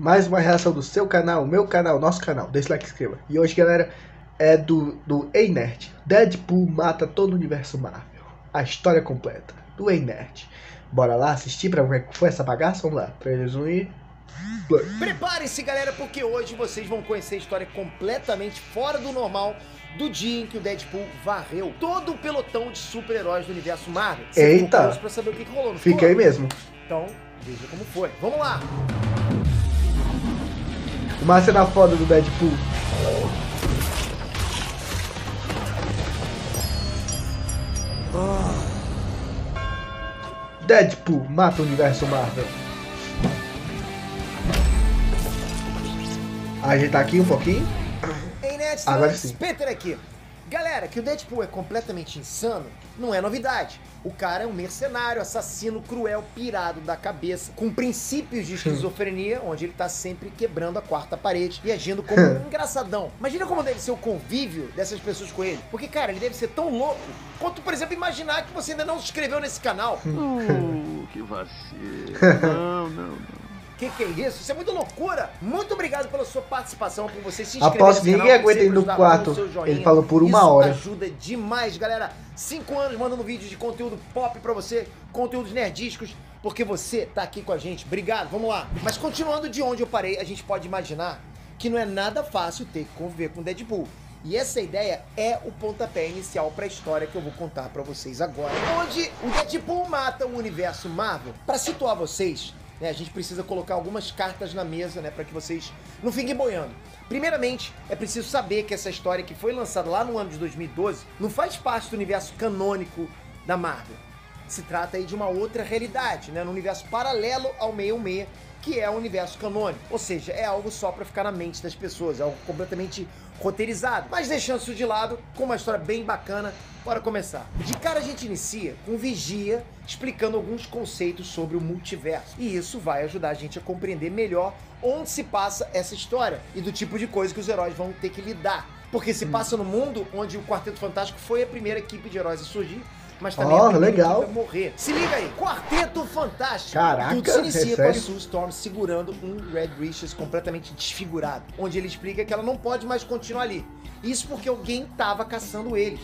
mais uma reação do seu canal, meu canal, nosso canal. Deixa o like e inscreva. E hoje, galera, é do, do Ei Nerd. Deadpool mata todo o universo Marvel. A história completa do Ei Nerd. Bora lá assistir pra ver como foi essa bagaça? Vamos lá. 3, 2, 1 e... Preparem-se, galera, porque hoje vocês vão conhecer a história completamente fora do normal do dia em que o Deadpool varreu todo o pelotão de super-heróis do universo Marvel. Você Eita! Pra saber o que, que rolou, não Fica aí ficou? mesmo. Então, veja como foi. Vamos lá! Uma cena foda do Deadpool. Deadpool mata o universo Marvel. Ajeitar aqui um pouquinho. Agora Strange, sim. Galera, que o Deadpool é completamente insano não é novidade. O cara é um mercenário, assassino, cruel, pirado da cabeça, com princípios de esquizofrenia, onde ele tá sempre quebrando a quarta parede e agindo como um engraçadão. Imagina como deve ser o convívio dessas pessoas com ele. Porque, cara, ele deve ser tão louco quanto, por exemplo, imaginar que você ainda não se inscreveu nesse canal. Uh, que vacilo. Não, não, não. Que que é isso? Isso é muita loucura! Muito obrigado pela sua participação, por você se inscrever que ninguém canal, aguenta no quarto. Ele falou por uma Isso hora. ajuda demais, galera. Cinco anos mandando vídeo de conteúdo pop pra você, conteúdos nerdísticos, porque você tá aqui com a gente. Obrigado, vamos lá. Mas continuando de onde eu parei, a gente pode imaginar que não é nada fácil ter que conviver com Deadpool. E essa ideia é o pontapé inicial para a história que eu vou contar para vocês agora. Onde o Deadpool mata o universo Marvel. Para situar vocês, né, a gente precisa colocar algumas cartas na mesa, né, para que vocês não fiquem boiando. Primeiramente, é preciso saber que essa história que foi lançada lá no ano de 2012 não faz parte do universo canônico da Marvel. Se trata aí de uma outra realidade, né, no universo paralelo ao 616, que é o universo canônico. Ou seja, é algo só para ficar na mente das pessoas, é algo completamente roteirizado. Mas deixando isso de lado, com uma história bem bacana, bora começar. De cara a gente inicia com Vigia explicando alguns conceitos sobre o multiverso. E isso vai ajudar a gente a compreender melhor onde se passa essa história e do tipo de coisa que os heróis vão ter que lidar. Porque se passa no mundo onde o Quarteto Fantástico foi a primeira equipe de heróis a surgir, mas também primeira legal. morrer. Se liga aí, Quarteto Fantástico. Caraca, Tudo se inicia é com a? Sue Storm segurando um Red Riches completamente desfigurado, onde ele explica que ela não pode mais continuar ali. Isso porque alguém tava caçando eles.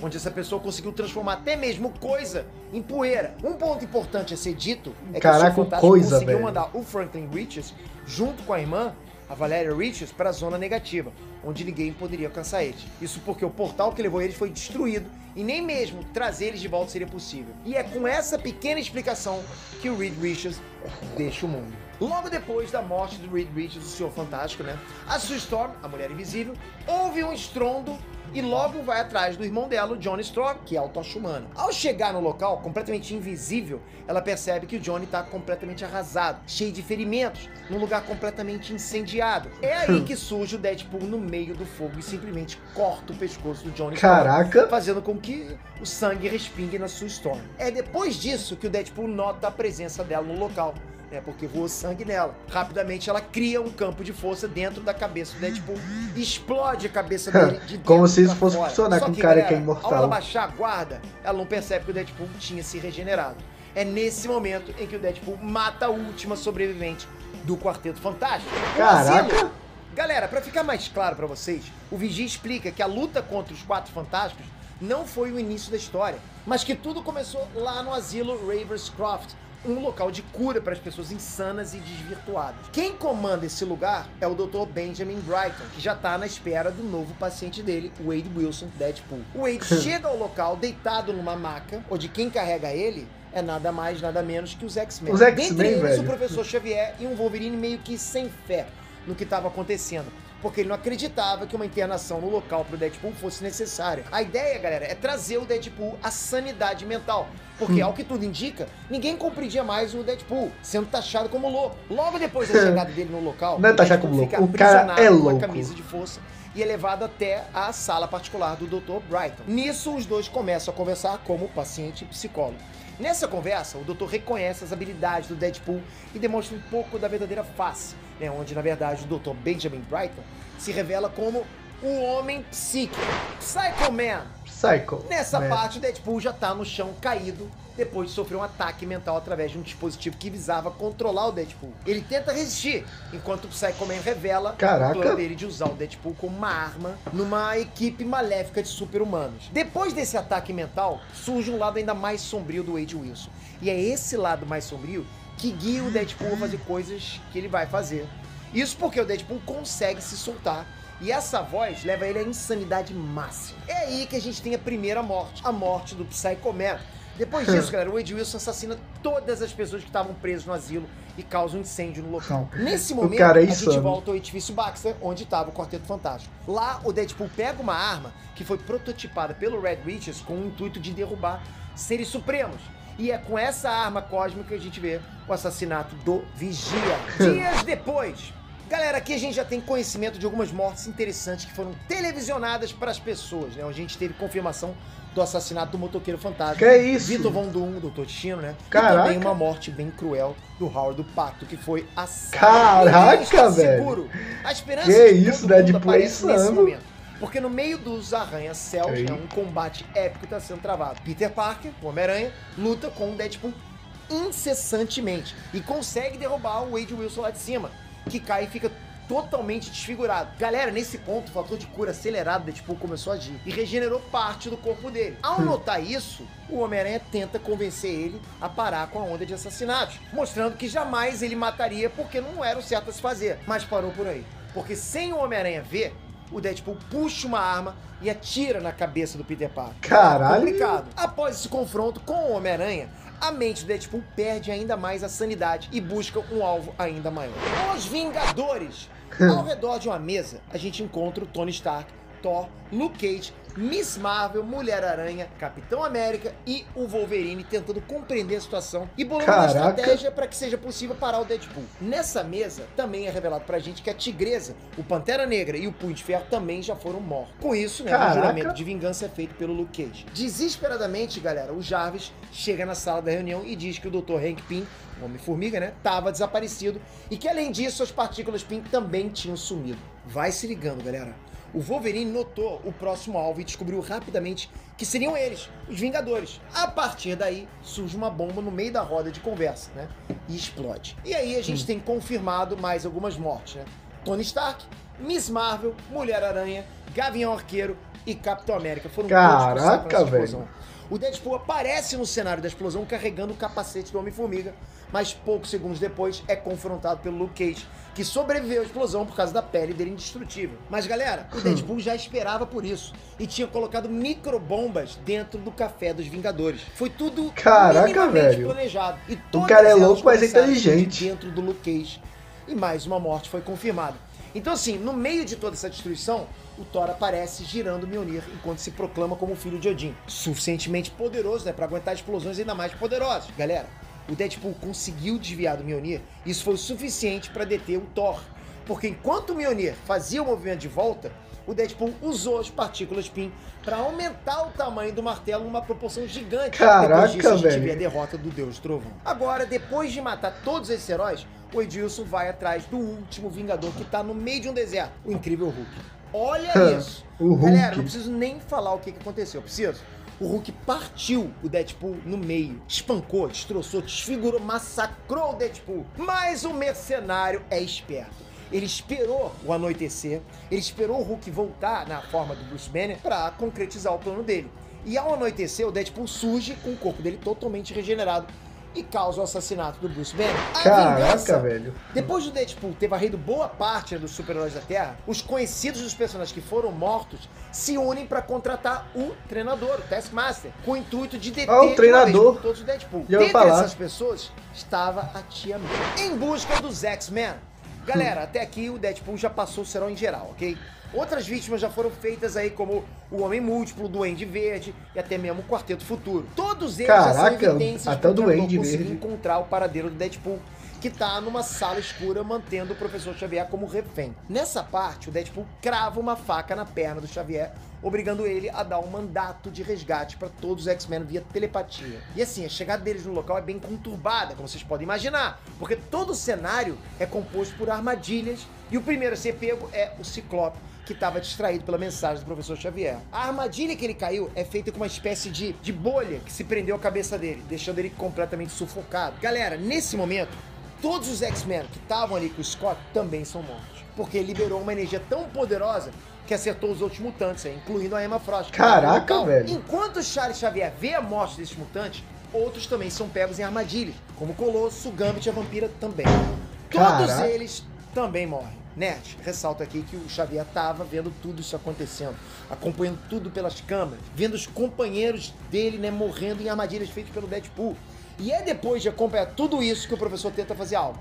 Onde essa pessoa conseguiu transformar até mesmo coisa em poeira. Um ponto importante a ser dito é que Caraca, o Sue Fantástico coisa, conseguiu velho. mandar o Franklin Riches junto com a irmã, a Valeria Riches, para a zona negativa, onde ninguém poderia alcançar eles. Isso porque o portal que levou eles foi destruído e nem mesmo trazer eles de volta seria possível. E é com essa pequena explicação que o Reed Richards deixa o mundo. Logo depois da morte do Reed Richards, o Senhor Fantástico, né? A Sue Storm, a Mulher Invisível, ouve um estrondo e logo vai atrás do irmão dela, o Johnny Storm, que é o Tocha Humano. Ao chegar no local, completamente invisível, ela percebe que o Johnny tá completamente arrasado, cheio de ferimentos, num lugar completamente incendiado. É aí que surge o Deadpool no meio do fogo e simplesmente corta o pescoço do Johnny Storm Caraca. fazendo com que o sangue respingue na sua Storm. É depois disso que o Deadpool nota a presença dela no local. Né, porque voa sangue nela. Rapidamente ela cria um campo de força dentro da cabeça do Deadpool explode a cabeça dele de Como se isso fosse fora. funcionar Só com um cara galera, que é imortal. Ao ela baixar a guarda, ela não percebe que o Deadpool tinha se regenerado. É nesse momento em que o Deadpool mata a última sobrevivente do Quarteto Fantástico. Caraca. Galera, pra ficar mais claro pra vocês, o Vigia explica que a luta contra os Quatro Fantásticos não foi o início da história, mas que tudo começou lá no asilo Ravenscroft, um local de cura para as pessoas insanas e desvirtuadas. Quem comanda esse lugar é o Dr. Benjamin Brighton, que já tá na espera do novo paciente dele, o Wade Wilson Deadpool. O Wade chega ao local deitado numa maca, onde quem carrega ele é nada mais, nada menos que os X-Men. Os X-Men, Dentre eles, velho. o Professor Xavier e um Wolverine meio que sem fé no que estava acontecendo. Porque ele não acreditava que uma internação no local pro Deadpool fosse necessária. A ideia, galera, é trazer o Deadpool à sanidade mental. Porque, ao que tudo indica, ninguém compreendia mais o Deadpool, sendo taxado como louco. Logo depois da chegada dele no local, Não é o taxado como louco, o cara é louco. camisa de força e é levado até a sala particular do Dr. Brighton. Nisso, os dois começam a conversar como paciente e psicólogo. Nessa conversa, o doutor reconhece as habilidades do Deadpool e demonstra um pouco da verdadeira face, né, onde, na verdade, o Dr. Benjamin Brighton se revela como o Homem Psíquico, Psycho Man, Psycho. Nessa Man. parte, o Deadpool já tá no chão caído depois de sofrer um ataque mental através de um dispositivo que visava controlar o Deadpool. Ele tenta resistir, enquanto o Psycho Man revela Caraca. o plano dele de usar o Deadpool como uma arma numa equipe maléfica de super-humanos. Depois desse ataque mental, surge um lado ainda mais sombrio do Wade Wilson. E é esse lado mais sombrio que guia o Deadpool a fazer coisas que ele vai fazer. Isso porque o Deadpool consegue se soltar e essa voz leva ele à insanidade máxima. É aí que a gente tem a primeira morte, a morte do Psycho Man. Depois disso, galera, o Wade Wilson assassina todas as pessoas que estavam presas no asilo e causa um incêndio no local. Nesse momento, é a gente volta ao edifício Baxter, onde estava o Quarteto Fantástico. Lá, o Deadpool pega uma arma que foi prototipada pelo Red Witches com o intuito de derrubar seres supremos. E é com essa arma cósmica que a gente vê o assassinato do Vigia. Dias depois, Galera, aqui a gente já tem conhecimento de algumas mortes interessantes que foram televisionadas para as pessoas, né? A gente teve confirmação do assassinato do motoqueiro fantasma. Que é isso? Vitor Von Doom, Dr. Destino, né? Caraca. E também uma morte bem cruel do Howard do Pacto, que foi assado. Caraca, velho. seguro. A esperança Que de isso, Deadpool é nesse momento. Porque no meio dos arranha-céus, né, um combate épico está sendo travado. Peter Parker, o Homem-Aranha, luta com o Deadpool incessantemente e consegue derrubar o Wade Wilson lá de cima, que cai e fica totalmente desfigurado. Galera, nesse ponto, o fator de cura acelerado do Deadpool começou a agir e regenerou parte do corpo dele. Ao notar isso, o Homem-Aranha tenta convencer ele a parar com a onda de assassinatos, mostrando que jamais ele mataria porque não era o certo a se fazer. Mas parou por aí. Porque sem o Homem-Aranha ver, o Deadpool puxa uma arma e atira na cabeça do Peter Parker. Caralho. Complicado. Após esse confronto com o Homem-Aranha, a mente do Deadpool perde ainda mais a sanidade e busca um alvo ainda maior. Os Vingadores! Ao redor de uma mesa, a gente encontra o Tony Stark, Thor, Luke Cage, Miss Marvel, Mulher-Aranha, Capitão América e o Wolverine tentando compreender a situação e bolando uma Caraca. estratégia para que seja possível parar o Deadpool. Nessa mesa, também é revelado pra gente que a Tigresa, o Pantera Negra e o Punho de Ferro também já foram mortos. Com isso, né, o juramento de vingança é feito pelo Luke Cage. Desesperadamente, galera, o Jarvis chega na sala da reunião e diz que o Dr. Hank Pym, o Homem-Formiga, né, tava desaparecido e que além disso as partículas Pym também tinham sumido. Vai se ligando, galera. O Wolverine notou o próximo alvo e descobriu rapidamente que seriam eles, os Vingadores. A partir daí, surge uma bomba no meio da roda de conversa, né? E explode. E aí a gente tem confirmado mais algumas mortes, né? Tony Stark, Miss Marvel, Mulher-Aranha, Gavião Arqueiro e Capitão América foram Caraca, velho. explosão. O Deadpool aparece no cenário da explosão carregando o capacete do Homem-Formiga, mas poucos segundos depois é confrontado pelo Luke Cage, que sobreviveu à explosão por causa da pele dele indestrutível. Mas galera, o Deadpool já esperava por isso e tinha colocado microbombas dentro do café dos Vingadores. Foi tudo Caraca, velho. planejado. E todas cara é louco, mas é inteligente. Dentro do Luke Cage. E mais uma morte foi confirmada. Então, assim, no meio de toda essa destruição, o Thor aparece girando Mjolnir enquanto se proclama como filho de Odin. Suficientemente poderoso, né? Pra aguentar explosões ainda mais poderosas. Galera, o Deadpool conseguiu desviar do Mjolnir. Isso foi o suficiente pra deter o Thor. Porque enquanto o Mjolnir fazia o movimento de volta, o Deadpool usou as partículas PIN pra aumentar o tamanho do martelo numa proporção gigante. Caraca, depois disso, a gente velho. vê a derrota do Deus Trovão. Agora, depois de matar todos esses heróis, o Edilson vai atrás do último Vingador que tá no meio de um deserto, o Incrível Hulk. Olha isso! Galera, não preciso nem falar o que, que aconteceu, preciso? O Hulk partiu o Deadpool no meio, espancou, destroçou, desfigurou, massacrou o Deadpool. Mas o mercenário é esperto. Ele esperou o anoitecer, ele esperou o Hulk voltar na forma do Bruce Banner pra concretizar o plano dele. E ao anoitecer, o Deadpool surge com o corpo dele totalmente regenerado e causa o assassinato do Bruce Banner. A Caraca, vingança velho. depois do Deadpool ter varrido boa parte dos super-heróis da Terra, os conhecidos dos personagens que foram mortos se unem pra contratar o treinador, o Taskmaster, com o intuito de deter Ah, o treinador. vez todos o Deadpool. Ouvi Dentre falar. essas pessoas estava a Tia May. Em busca dos X-Men. Galera, até aqui o Deadpool já passou o serão em geral, ok? Outras vítimas já foram feitas aí, como o Homem Múltiplo, o Duende Verde e até mesmo o Quarteto Futuro. Todos eles já são Caraca, evidências até o Duende conseguiu Verde. encontrar o paradeiro do Deadpool, que tá numa sala escura mantendo o professor Xavier como refém. Nessa parte, o Deadpool crava uma faca na perna do Xavier, obrigando ele a dar um mandato de resgate para todos os X-Men via telepatia. E assim, a chegada deles no local é bem conturbada, como vocês podem imaginar, porque todo o cenário é composto por armadilhas e o primeiro a ser pego é o Ciclope, que estava distraído pela mensagem do professor Xavier. A armadilha que ele caiu é feita com uma espécie de, de bolha que se prendeu à cabeça dele, deixando ele completamente sufocado. Galera, nesse momento, todos os X-Men que estavam ali com o Scott também são mortos. Porque ele liberou uma energia tão poderosa que acertou os outros mutantes, incluindo a Emma Frost. Caraca, velho. Enquanto Charles Xavier vê a morte desses mutantes, outros também são pegos em armadilhas, como o Colosso, o Gambit e a Vampira também. Todos Caraca. eles também morrem. Nerd, ressalto aqui que o Xavier tava vendo tudo isso acontecendo, acompanhando tudo pelas câmeras, vendo os companheiros dele, né, morrendo em armadilhas feitas pelo Deadpool. E é depois de acompanhar tudo isso que o professor tenta fazer algo.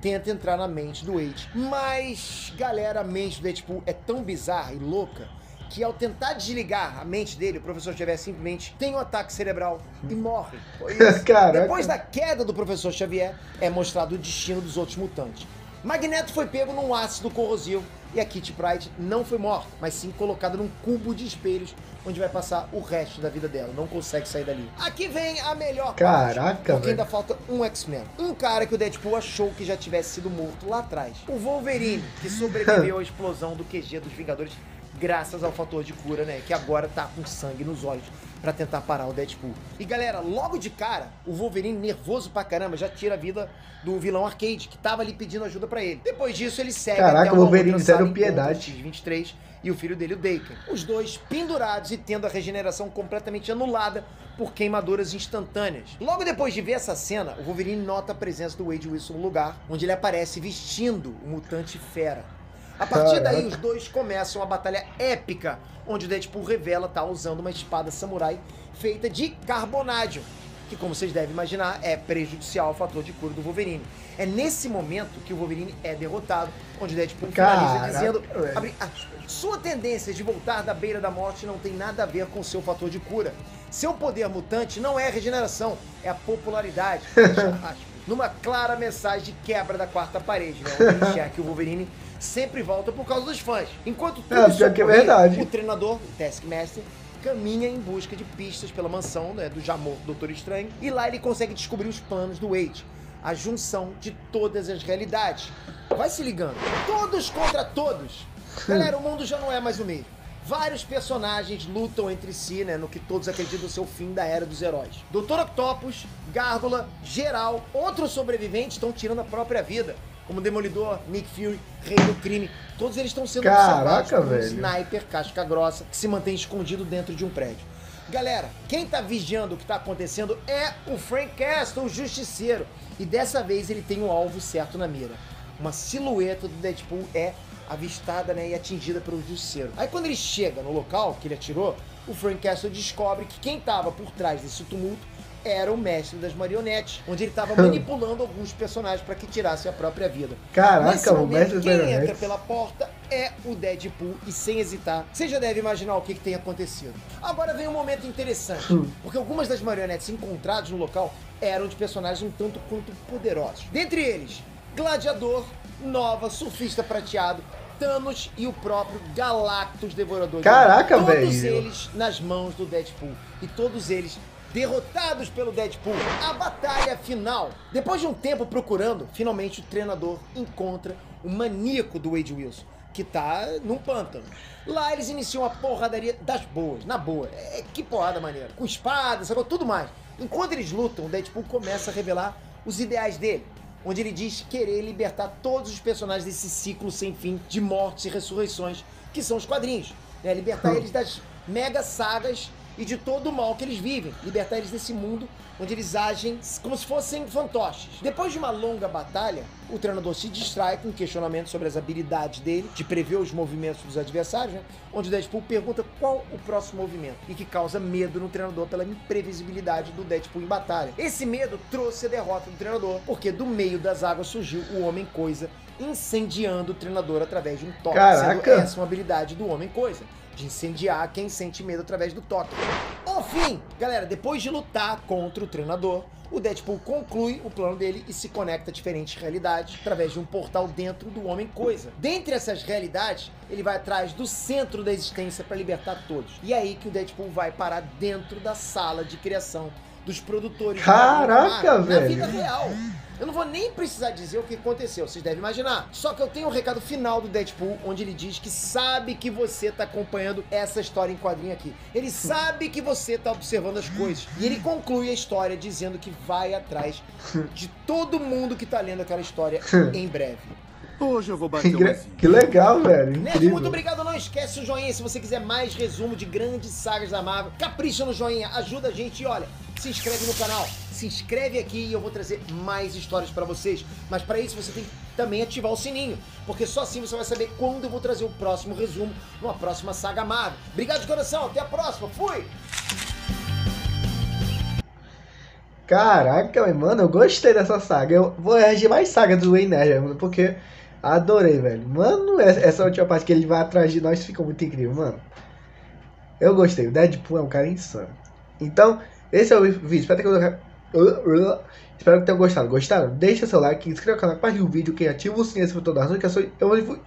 Tenta entrar na mente do Wade. Mas, galera, a mente do Deadpool é tão bizarra e louca que ao tentar desligar a mente dele, o professor Xavier simplesmente tem um ataque cerebral e morre. Depois da queda do professor Xavier, é mostrado o destino dos outros mutantes. Magneto foi pego num ácido corrosivo e a Kitty Pryde não foi morta, mas sim colocada num cubo de espelhos onde vai passar o resto da vida dela. Não consegue sair dali. Aqui vem a melhor Caraca, parte, porque velho. ainda falta um X-Men. Um cara que o Deadpool achou que já tivesse sido morto lá atrás. O Wolverine, que sobreviveu à explosão do QG dos Vingadores graças ao fator de cura, né? Que agora tá com sangue nos olhos pra tentar parar o Deadpool. E galera, logo de cara, o Wolverine, nervoso pra caramba, já tira a vida do vilão Arcade, que tava ali pedindo ajuda pra ele. Depois disso, ele segue Caraca, até o Wolverine zero piedade. o X-23 e o filho dele, o Daken. Os dois pendurados e tendo a regeneração completamente anulada por queimaduras instantâneas. Logo depois de ver essa cena, o Wolverine nota a presença do Wade Wilson no lugar, onde ele aparece vestindo o mutante fera. A partir daí, os dois começam uma batalha épica, onde o Deadpool revela estar usando uma espada samurai feita de carbonádio, que, como vocês devem imaginar, é prejudicial ao fator de cura do Wolverine. É nesse momento que o Wolverine é derrotado, onde o Deadpool finaliza Caraca, dizendo: abre aspas, Sua tendência de voltar da beira da morte não tem nada a ver com seu fator de cura. Seu poder mutante não é a regeneração, é a popularidade. Numa clara mensagem de quebra da quarta parede, né? Onde ele enxerga que o Wolverine sempre volta por causa dos fãs. Enquanto tudo É, isso é verdade. o treinador, o Taskmaster, caminha em busca de pistas pela mansão né, do já morto Doutor Estranho e lá ele consegue descobrir os planos do Wade. A junção de todas as realidades. Vai se ligando. Todos contra todos. Galera, o mundo já não é mais o mesmo. Vários personagens lutam entre si, né, no que todos acreditam ser o fim da era dos heróis. Doutor Octopus, Gárgula, Geral, outros sobreviventes estão tirando a própria vida, como Demolidor, Nick Fury, Rei do Crime. Todos eles estão sendo Caraca, por um velho. sniper casca grossa que se mantém escondido dentro de um prédio. Galera, quem tá vigiando o que tá acontecendo é o Frank Castle, o justiceiro. E dessa vez ele tem o alvo certo na mira. Uma silhueta do Deadpool é avistada né, e atingida pelo justiceiro. Aí quando ele chega no local que ele atirou, o Frank Castle descobre que quem tava por trás desse tumulto era o mestre das marionetes, onde ele tava manipulando alguns personagens para que tirassem a própria vida. Caraca, Nesse o momento, mestre das quem entra marionetes. pela porta é o Deadpool e sem hesitar, você já deve imaginar o que, que tem acontecido. Agora vem um momento interessante, Hum. porque algumas das marionetes encontradas no local eram de personagens um tanto quanto poderosos. Dentre eles, Gladiador, Nova, Surfista Prateado, Thanos e o próprio Galactus Devorador. de Caraca, Mundos. Todos velho. eles nas mãos do Deadpool e todos eles derrotados pelo Deadpool. A batalha final. Depois de um tempo procurando, finalmente o treinador encontra o maníaco do Wade Wilson, que tá num pântano. Lá eles iniciam a porradaria das boas, na boa. É, que porrada maneira. Com espadas, sacou? tudo mais. Enquanto eles lutam, o Deadpool começa a revelar os ideais dele. Onde ele diz querer libertar todos os personagens desse ciclo sem fim de mortes e ressurreições, que são os quadrinhos. né? Libertar eles das mega sagas e de todo o mal que eles vivem. Libertar eles desse mundo onde eles agem como se fossem fantoches. Depois de uma longa batalha, o treinador se distrai com questionamentos sobre as habilidades dele, de prever os movimentos dos adversários, né? onde o Deadpool pergunta qual o próximo movimento, e que causa medo no treinador pela imprevisibilidade do Deadpool em batalha. Esse medo trouxe a derrota do treinador, porque do meio das águas surgiu o Homem-Coisa, incendiando o treinador através de um toque, Caraca! sendo essa uma habilidade do Homem-Coisa de incendiar quem sente medo através do toque. Ao fim, galera, depois de lutar contra o treinador, o Deadpool conclui o plano dele e se conecta a diferentes realidades através de um portal dentro do Homem-Coisa. Dentre essas realidades, ele vai atrás do centro da existência para libertar todos. E é aí que o Deadpool vai parar dentro da sala de criação dos produtores. do Caraca, Marvel, Na velho. vida real. Eu não vou nem precisar dizer o que aconteceu, vocês devem imaginar. Só que eu tenho um recado final do Deadpool, onde ele diz que sabe que você tá acompanhando essa história em quadrinho aqui. Ele sabe que você tá observando as coisas. E ele conclui a história dizendo que vai atrás de todo mundo que tá lendo aquela história em breve. Hoje eu vou bater Que, um que legal, velho. Nerd, Incrível. muito obrigado. Não esquece o joinha se você quiser mais resumo de grandes sagas da Marvel. Capricha no joinha, ajuda a gente e olha, se inscreve no canal. Se inscreve aqui e eu vou trazer mais histórias pra vocês. Mas pra isso você tem que também ativar o sininho, porque só assim você vai saber quando eu vou trazer o próximo resumo numa próxima saga Marvel. Obrigado de coração, até a próxima. Fui! Caraca, mano, eu gostei dessa saga. Eu vou reagir mais saga do Wayne Nerd, mano, porque adorei, velho. Mano, essa essa última parte que ele vai atrás de nós fica muito incrível, mano. Eu gostei. O Deadpool é um cara insano. Então, esse é o vídeo. Espero que, tenham gostado. Gostaram? Deixa seu like, inscreva no canal, compartilhe o vídeo, quem ativa o sininho para todas as notificações. Eu vou